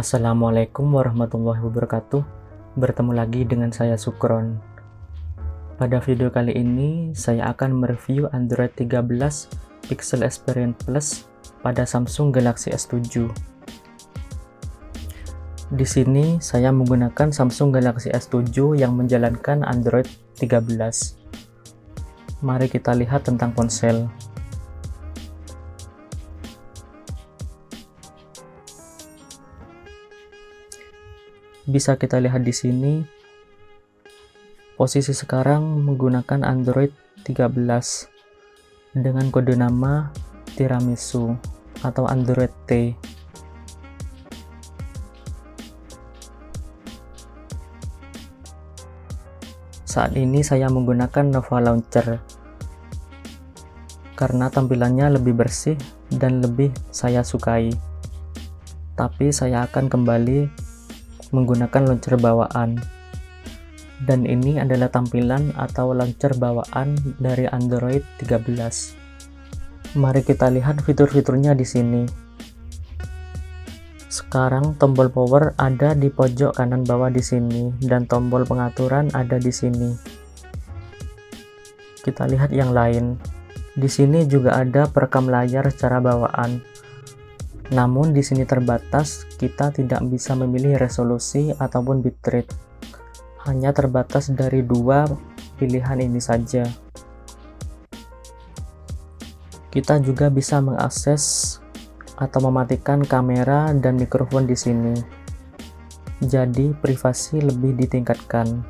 Assalamualaikum warahmatullahi wabarakatuh. Bertemu lagi dengan saya Sukron. Pada video kali ini saya akan mereview Android 13 Pixel Experience Plus pada Samsung Galaxy S7 Di sini saya menggunakan Samsung Galaxy S7 yang menjalankan Android 13 Mari kita lihat tentang ponsel bisa kita lihat di sini posisi sekarang menggunakan Android 13 dengan kode nama Tiramisu atau Android T. Saat ini saya menggunakan Nova Launcher karena tampilannya lebih bersih dan lebih saya sukai. Tapi saya akan kembali menggunakan launcher bawaan. Dan ini adalah tampilan atau launcher bawaan dari Android 13 mari kita lihat fitur-fiturnya di sini. Sekarang tombol power ada di pojok kanan bawah di sini dan tombol pengaturan ada di sini. Kita lihat yang lain. Di sini juga ada perekam layar secara bawaan namun di sini terbatas, kita tidak bisa memilih resolusi ataupun bitrate. Hanya terbatas dari dua pilihan ini saja. Kita juga bisa mengakses atau mematikan kamera dan mikrofon di sini. Jadi privasi lebih ditingkatkan.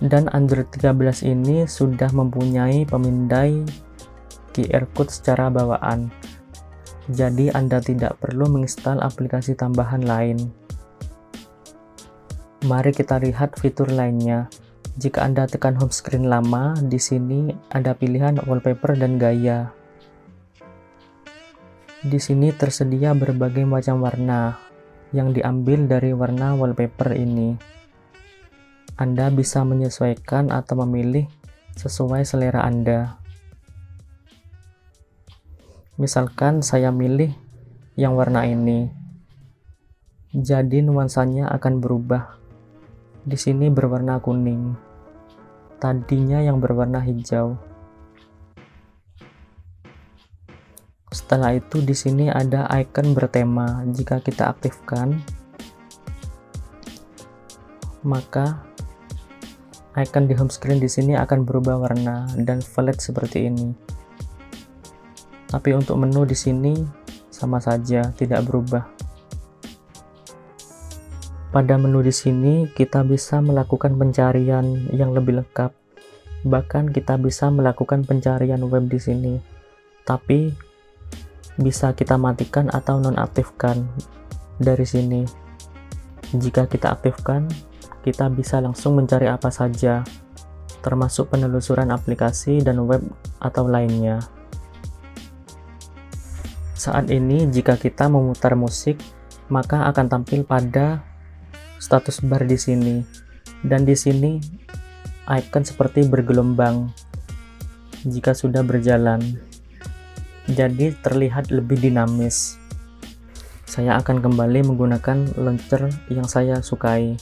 Dan Android 13 ini sudah mempunyai pemindai QR code secara bawaan. Jadi Anda tidak perlu menginstal aplikasi tambahan lain. Mari kita lihat fitur lainnya. Jika Anda tekan home screen lama, di sini ada pilihan wallpaper dan gaya. Di sini tersedia berbagai macam warna yang diambil dari warna wallpaper ini. Anda bisa menyesuaikan atau memilih sesuai selera Anda. Misalkan saya milih yang warna ini. Jadi nuansanya akan berubah. Di sini berwarna kuning. Tadinya yang berwarna hijau. Setelah itu di sini ada icon bertema. Jika kita aktifkan, maka icon di home screen di sini akan berubah warna dan flat seperti ini. Tapi untuk menu di sini sama saja, tidak berubah. Pada menu di sini kita bisa melakukan pencarian yang lebih lengkap. Bahkan kita bisa melakukan pencarian web di sini. Tapi bisa kita matikan atau nonaktifkan dari sini. Jika kita aktifkan, kita bisa langsung mencari apa saja, termasuk penelusuran aplikasi dan web atau lainnya. Saat ini jika kita memutar musik, maka akan tampil pada status bar di sini. Dan di sini icon seperti bergelombang jika sudah berjalan. Jadi terlihat lebih dinamis. Saya akan kembali menggunakan launcher yang saya sukai.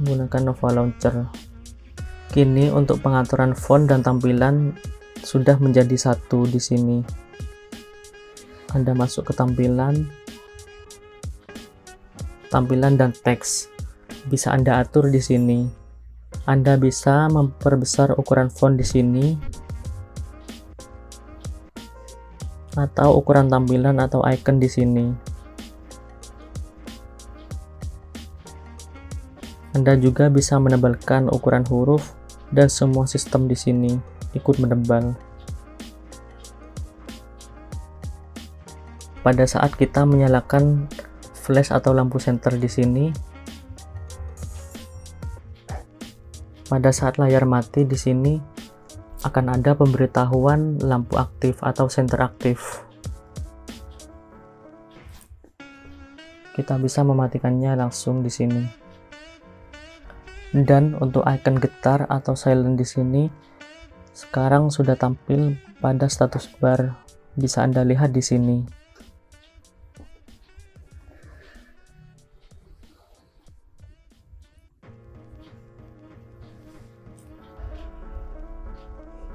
Menggunakan Nova Launcher. Kini untuk pengaturan font dan tampilan sudah menjadi satu di sini. Anda masuk ke tampilan, tampilan dan teks. Bisa Anda atur di sini. Anda bisa memperbesar ukuran font di sini atau ukuran tampilan atau icon di sini. Anda juga bisa menebalkan ukuran huruf dan semua sistem di sini ikut menebal. Pada saat kita menyalakan flash atau lampu senter di sini pada saat layar mati di sini akan ada pemberitahuan lampu aktif atau senter aktif. Kita bisa mematikannya langsung di sini. Dan untuk icon getar atau silent di sini sekarang sudah tampil pada status bar. Bisa Anda lihat di sini.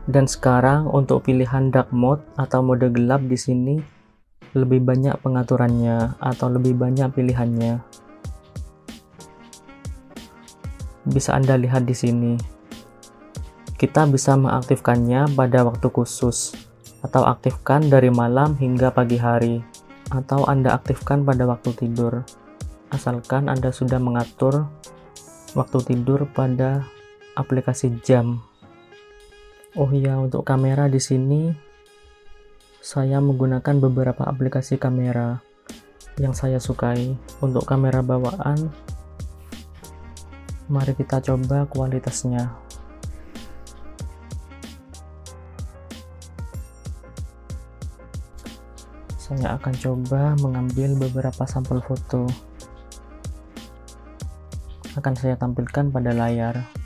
Dan sekarang untuk pilihan dark mode atau mode gelap di sini lebih banyak pengaturannya atau lebih banyak pilihannya. Bisa Anda lihat di sini. Kita bisa mengaktifkannya pada waktu khusus atau aktifkan dari malam hingga pagi hari atau Anda aktifkan pada waktu tidur. Asalkan Anda sudah mengatur waktu tidur pada aplikasi jam Oh iya, untuk kamera di sini saya menggunakan beberapa aplikasi kamera yang saya sukai. Untuk kamera bawaan, mari kita coba kualitasnya. Saya akan coba mengambil beberapa sampel foto. Akan saya tampilkan pada layar.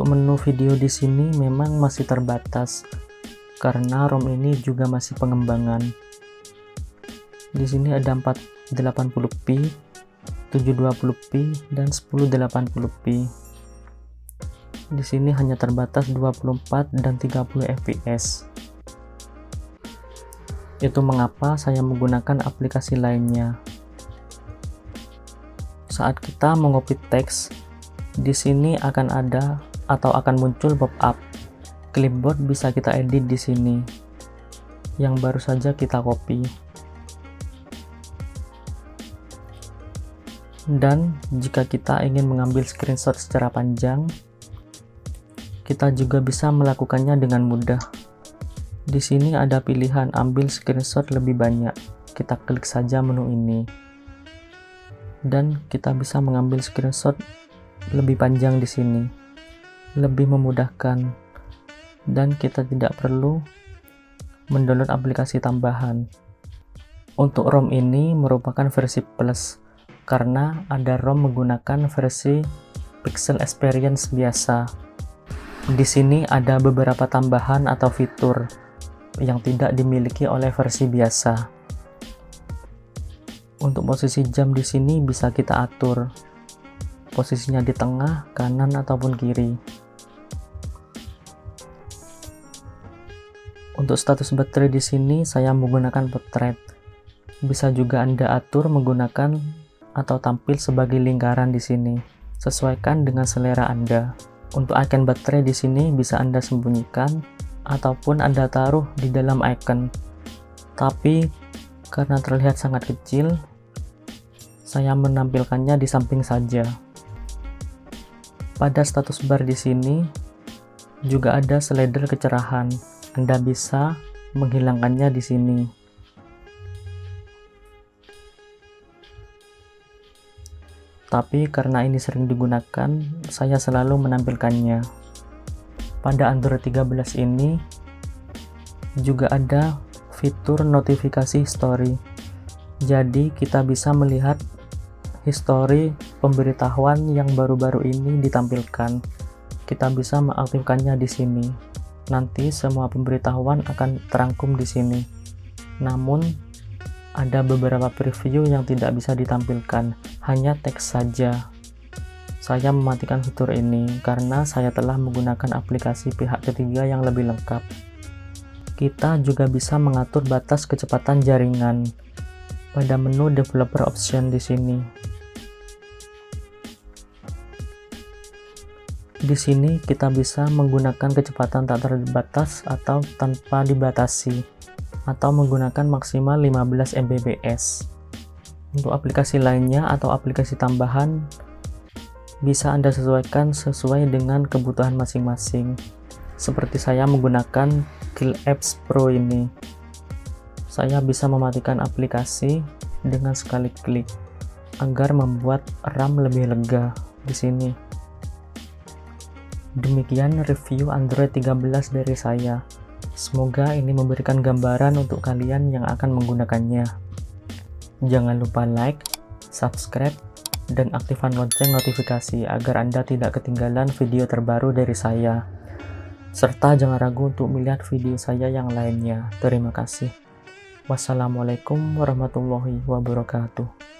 Untuk menu video di sini memang masih terbatas karena ROM ini juga masih pengembangan. Di sini ada 480p, 720p, dan 1080p. Di sini hanya terbatas 24 dan 30 fps. Itu mengapa saya menggunakan aplikasi lainnya. Saat kita mengcopy teks, di sini akan ada atau akan muncul pop-up. Clipboard bisa kita edit di sini. Yang baru saja kita copy. Dan jika kita ingin mengambil screenshot secara panjang, kita juga bisa melakukannya dengan mudah. Di sini ada pilihan ambil screenshot lebih banyak. Kita klik saja menu ini. Dan kita bisa mengambil screenshot lebih panjang di sini lebih memudahkan dan kita tidak perlu mendownload aplikasi tambahan. Untuk ROM ini merupakan versi plus karena ada ROM menggunakan versi Pixel Experience biasa. Di sini ada beberapa tambahan atau fitur yang tidak dimiliki oleh versi biasa. Untuk posisi jam di sini bisa kita atur posisinya di tengah, kanan, ataupun kiri. Untuk status baterai di sini saya menggunakan potret. Bisa juga Anda atur menggunakan atau tampil sebagai lingkaran di sini. Sesuaikan dengan selera Anda. Untuk icon baterai di sini bisa Anda sembunyikan ataupun Anda taruh di dalam icon. Tapi karena terlihat sangat kecil, saya menampilkannya di samping saja. Pada status bar di sini juga ada slider kecerahan. Anda bisa menghilangkannya di sini. Tapi karena ini sering digunakan, saya selalu menampilkannya. Pada Android 13 ini juga ada fitur notifikasi story. Jadi kita bisa melihat histori pemberitahuan yang baru-baru ini ditampilkan. Kita bisa mengaktifkannya di sini. Nanti semua pemberitahuan akan terangkum di sini. Namun, ada beberapa preview yang tidak bisa ditampilkan, hanya teks saja. Saya mematikan fitur ini karena saya telah menggunakan aplikasi pihak ketiga yang lebih lengkap. Kita juga bisa mengatur batas kecepatan jaringan pada menu developer option di sini. Di sini kita bisa menggunakan kecepatan tak terbatas atau tanpa dibatasi atau menggunakan maksimal 15 Mbps. Untuk aplikasi lainnya atau aplikasi tambahan bisa Anda sesuaikan sesuai dengan kebutuhan masing-masing. Seperti saya menggunakan Kill Apps Pro ini. Saya bisa mematikan aplikasi dengan sekali klik agar membuat RAM lebih lega di sini. Demikian review Android 13 dari saya. Semoga ini memberikan gambaran untuk kalian yang akan menggunakannya. Jangan lupa like, subscribe, dan aktifkan lonceng notifikasi agar Anda tidak ketinggalan video terbaru dari saya. Serta jangan ragu untuk melihat video saya yang lainnya. Terima kasih. Wassalamualaikum warahmatullahi wabarakatuh.